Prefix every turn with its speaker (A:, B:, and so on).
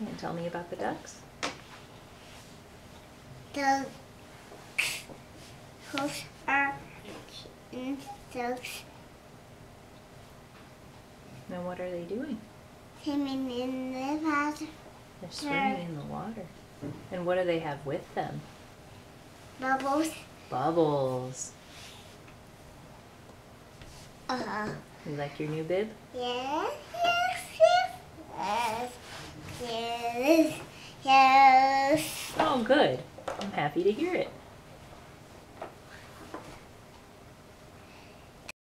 A: And tell me about the ducks.
B: The ducks are in ducks
A: Now what are they doing?
B: swimming in the water.
A: They're swimming in the water. And what do they have with them?
B: Bubbles.
A: Bubbles.
B: Uh-huh.
A: You like your new bib?
B: yes, yes, yes, yes.
A: Oh, good. I'm happy to hear it.